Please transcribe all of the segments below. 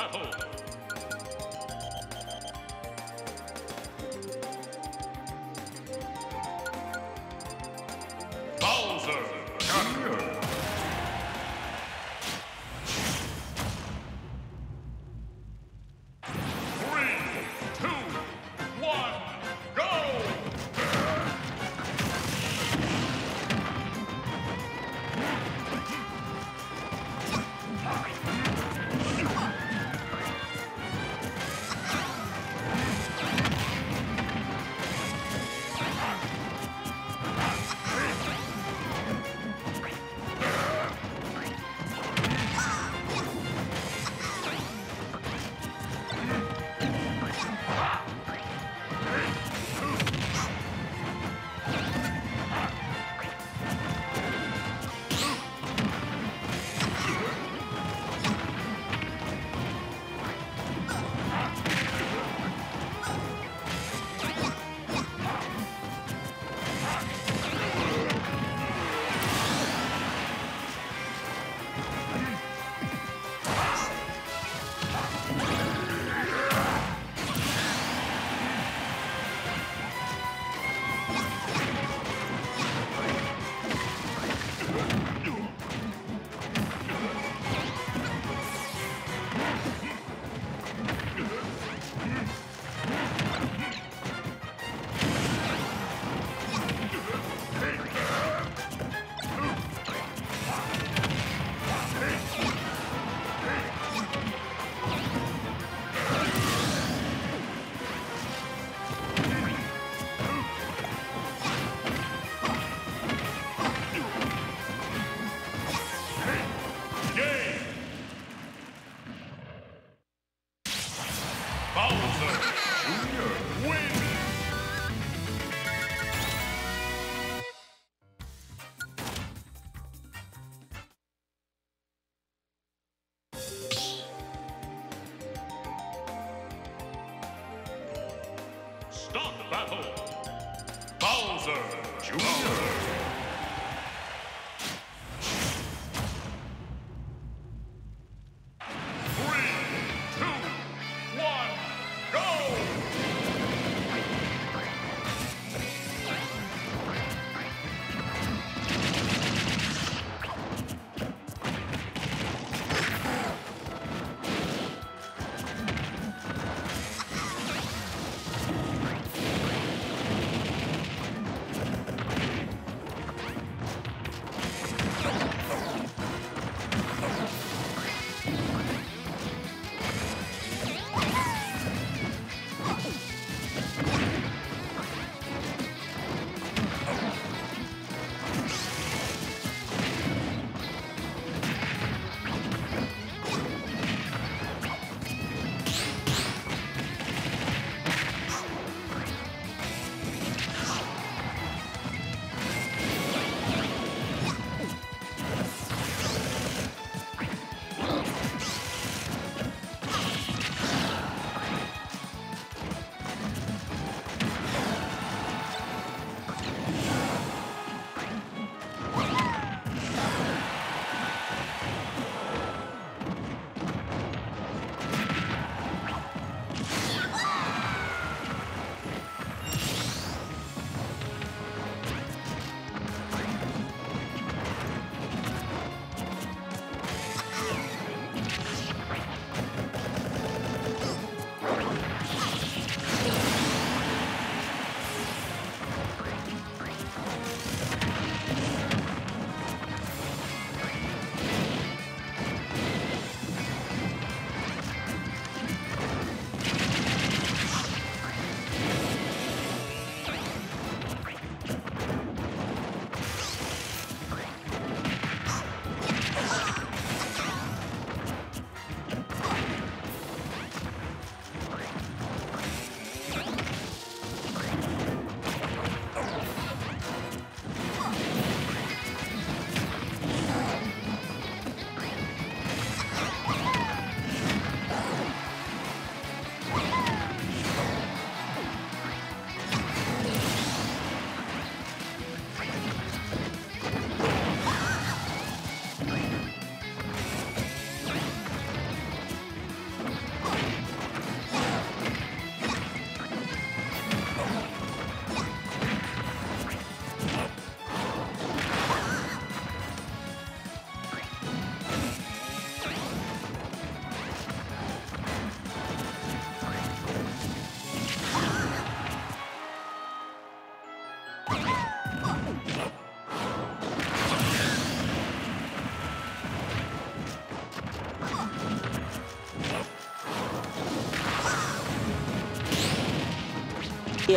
battle. battle, Bowser Jr.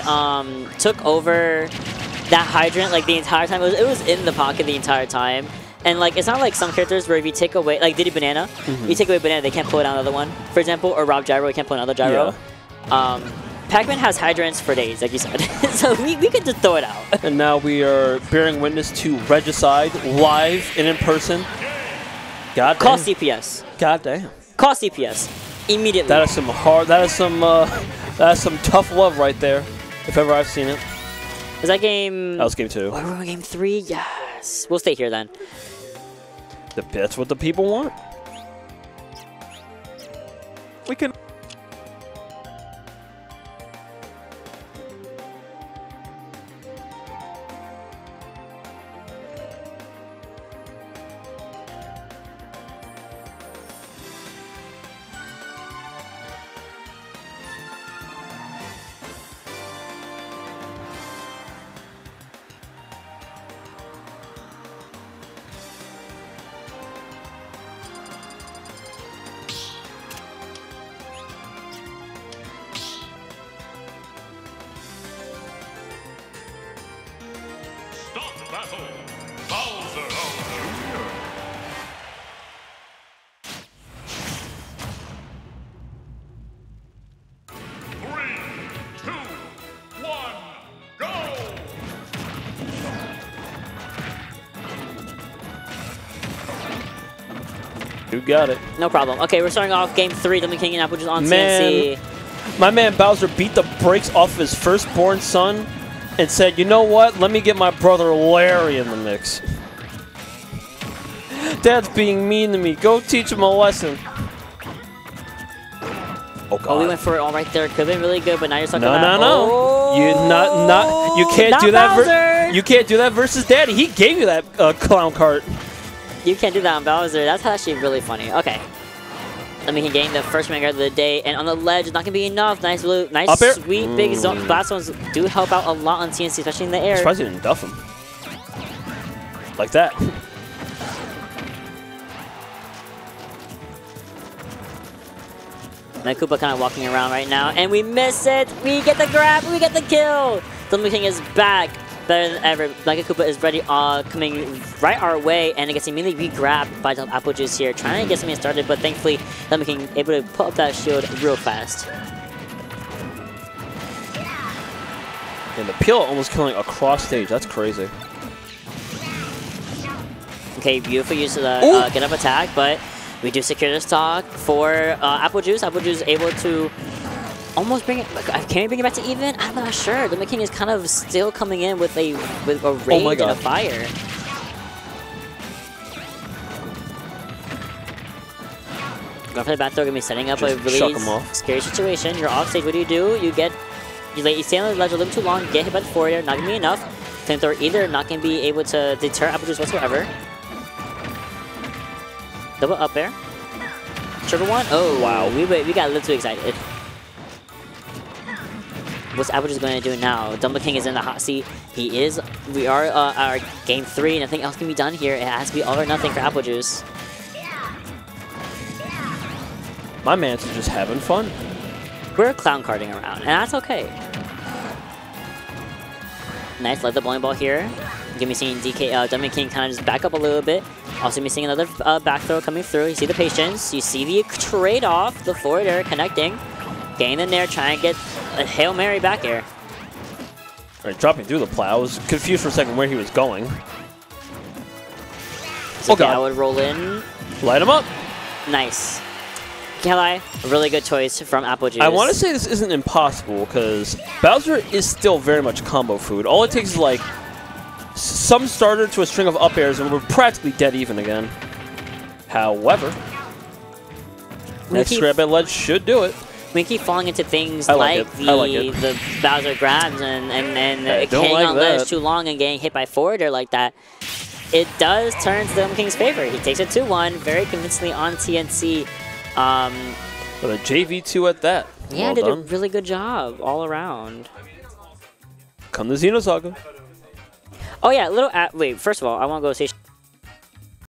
um, took over that hydrant like the entire time. It was, it was in the pocket the entire time. And like it's not like some characters where if you take away like Diddy Banana, Mm-hmm. you take away Banana, they can't pull down another one, for example, or Rob Gyro, can't pull another Gyro. Um, Pac-Man has hydrants for days, like you said, so we, we could just throw it out. And now we are bearing witness to Regicide live and in person. God Call damn. CPS. God damn. Call CPS immediately. That is some hard. That is some. Uh, that is some tough love right there. If ever I've seen it. Is that game? That was game two. Oh, we're on game three. Yes. We'll stay here then. The, that's what the people want. We can. Battle. Bowser Jr. Three, two, one, go! You got it. No problem. Okay, we're starting off game three. Lemon King and Applejuice on Man. My man Bowser beat the brakes off of his firstborn son and said, you know what? Let me get my brother Larry in the mix. Dad's being mean to me. Go teach him a lesson. Oh, God. Oh, we went for it all right there. Could have been really good, but now you're stuck no, on no, that. no. Oh, You not not you can't not do that. ver- Bowser! you can't do that versus Daddy. He gave you that uh, clown cart. You can't do that on Bowser. That's actually really funny. Okay. Let me gain the first mega of the day, and on the ledge, it's not gonna be enough. Nice, blue, nice, Up air? sweet, big zone. Mm. Blast ones do help out a lot on TNC, especially in the air. Surprised he didn't duff him. Like that. Now Koopa kind of walking around right now, and we miss it. We get the grab. We get the kill. Lemon King is back, better than ever. Mega Koopa is ready, uh, coming right our way, and it gets immediately re-grabbed by the Apple Juice here, trying to get something started, but thankfully Lemon King able to put up that shield real fast. And the peel almost killing across stage. That's crazy. Okay, beautiful use of the uh, get up attack, but we do secure the stock for uh, Apple Juice. Apple Juice able to almost bring it. Can we bring it back to even? I'm not sure. The King is kind of still coming in with a with a rage Oh and a fire. Going for the back throw, gonna be setting up a really chuck 'em off. scary situation. You're off stage. What do you do? You get you, lay, you stay on the ledge a little too long. Get hit by the forwarder. Not gonna be enough. Flamethrower either not gonna be able to deter Apple Juice whatsoever. Double up there. Triple one. Oh Wow. We we we got a little too excited. What's Apple Juice going to do now? DumplingKing is in the hot seat. He is. We are uh, our game three. Nothing else can be done here. It has to be all or nothing for Apple Juice. My man's just having fun. We're clown carding around, and that's okay. Nice, let the bowling ball here. Give me seeing DK, uh, Dummy King kind of just back up a little bit. Also, me seeing another uh, back throw coming through. You see the patience. You see the trade off. The forward air connecting. Getting in there, trying to get a Hail Mary back air. All right, dropping through the plow. I was confused for a second where he was going. So Oh, God. I would roll in. Light him up. Nice. Lie, a really good choice from Apple Juice. I want to say this isn't impossible because Bowser is still very much combo food. All it takes is like some starter to a string of up airs and we're practically dead even again. However, We next grab at ledge should do it. We keep falling into things I like like, the like the Bowser grabs and and and I uh, hanging like on ledge too long and getting hit by forwarder like that. It does turn to Dumb King's favor. He takes it 2-1 very convincingly on TNC. Um, But a JV2 at that. yeah, well did a really good job all around. Come to Xenosaga. Oh yeah, little at wait. First of all, I want to go say